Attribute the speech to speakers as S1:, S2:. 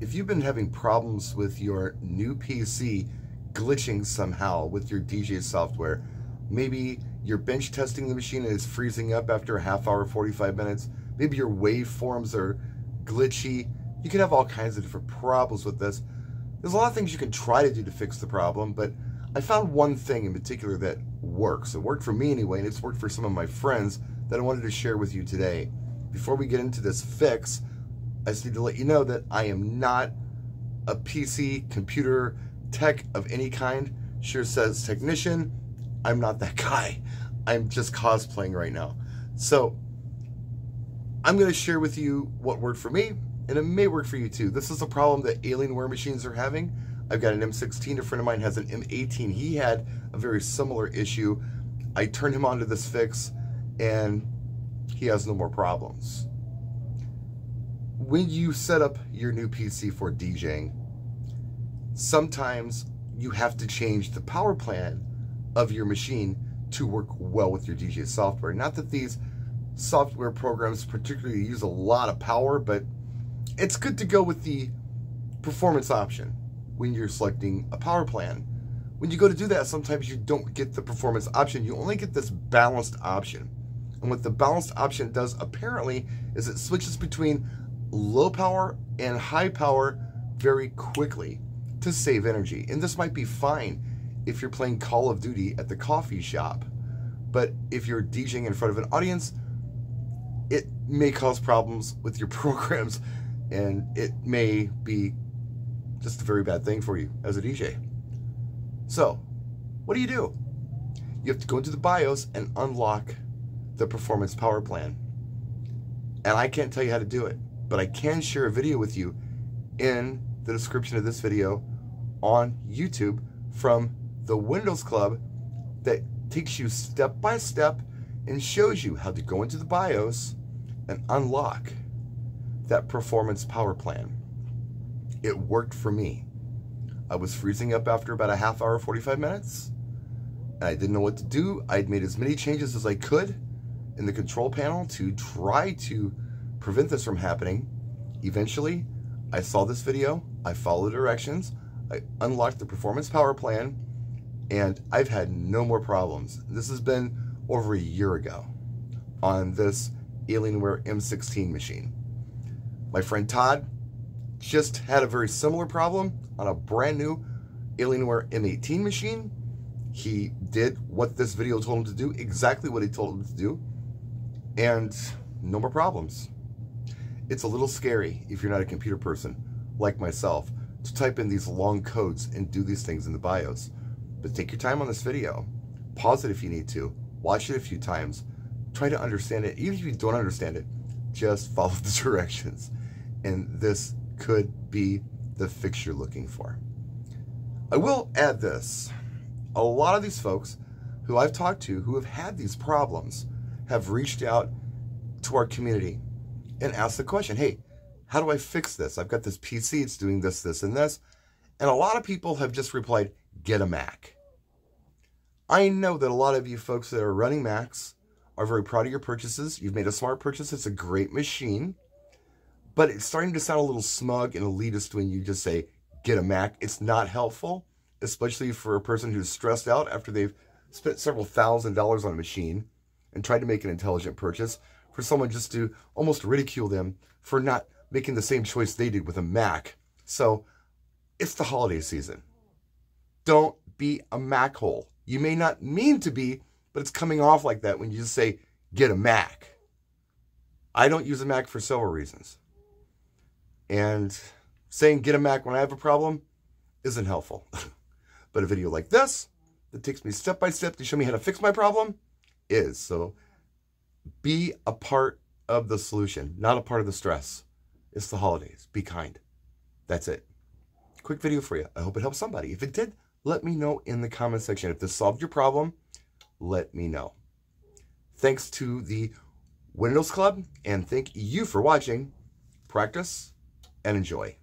S1: if you've been having problems with your new PC glitching somehow with your DJ software, maybe you're bench testing the machine and it's freezing up after a half hour, 45 minutes, maybe your waveforms are glitchy, you can have all kinds of different problems with this. There's a lot of things you can try to do to fix the problem, but I found one thing in particular that works. It worked for me anyway, and it's worked for some of my friends that I wanted to share with you today. Before we get into this fix, I just need to let you know that I am not a PC, computer, tech of any kind. Sure says technician. I'm not that guy. I'm just cosplaying right now. So I'm going to share with you what worked for me, and it may work for you too. This is a problem that Alienware machines are having. I've got an M16. A friend of mine has an M18. He had a very similar issue. I turned him onto this fix, and he has no more problems. When you set up your new PC for DJing, sometimes you have to change the power plan of your machine to work well with your DJ software. Not that these software programs particularly use a lot of power, but it's good to go with the performance option when you're selecting a power plan. When you go to do that, sometimes you don't get the performance option. You only get this balanced option. And what the balanced option does apparently is it switches between low power and high power very quickly to save energy. And this might be fine if you're playing Call of Duty at the coffee shop. But if you're DJing in front of an audience, it may cause problems with your programs and it may be just a very bad thing for you as a DJ. So, what do you do? You have to go into the BIOS and unlock the performance power plan. And I can't tell you how to do it, but I can share a video with you in the description of this video on YouTube from the Windows Club that takes you step by step and shows you how to go into the BIOS and unlock that performance power plan. It worked for me. I was freezing up after about a half hour, 45 minutes. I didn't know what to do. I'd made as many changes as I could in the control panel to try to prevent this from happening. Eventually, I saw this video, I followed the directions, I unlocked the performance power plan, and I've had no more problems. This has been over a year ago on this Alienware M16 machine. My friend Todd just had a very similar problem on a brand new Alienware M18 machine. He did what this video told him to do, exactly what he told him to do, and no more problems. It's a little scary if you're not a computer person like myself to type in these long codes and do these things in the BIOS. But take your time on this video. Pause it if you need to. Watch it a few times. Try to understand it. Even if you don't understand it, just follow the directions. And this could be the fix you're looking for. I will add this. A lot of these folks who I've talked to who have had these problems have reached out to our community and ask the question, hey, how do I fix this? I've got this PC, it's doing this, this, and this. And a lot of people have just replied, get a Mac. I know that a lot of you folks that are running Macs are very proud of your purchases. You've made a smart purchase. It's a great machine. But it's starting to sound a little smug and elitist when you just say, get a Mac. It's not helpful, especially for a person who's stressed out after they've spent several thousand dollars on a machine and tried to make an intelligent purchase, for someone just to almost ridicule them for not making the same choice they did with a Mac. So it's the holiday season. Don't be a Mac hole. You may not mean to be, but it's coming off like that when you just say, get a Mac. I don't use a Mac for several reasons. And saying get a Mac when I have a problem isn't helpful. but a video like this that takes me step by step to show me how to fix my problem is. So be a part of the solution, not a part of the stress. It's the holidays. Be kind. That's it. Quick video for you. I hope it helps somebody. If it did, let me know in the comment section. If this solved your problem, let me know. Thanks to the Windows Club, and thank you for watching. Practice and enjoy.